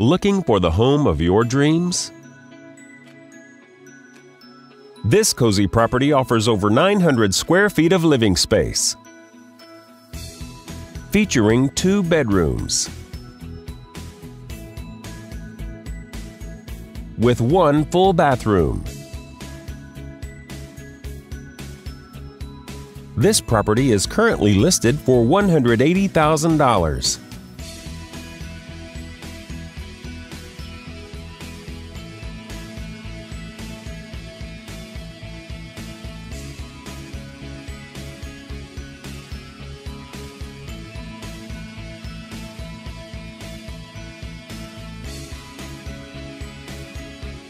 Looking for the home of your dreams? This cozy property offers over 900 square feet of living space, featuring two bedrooms with one full bathroom. This property is currently listed for $180,000.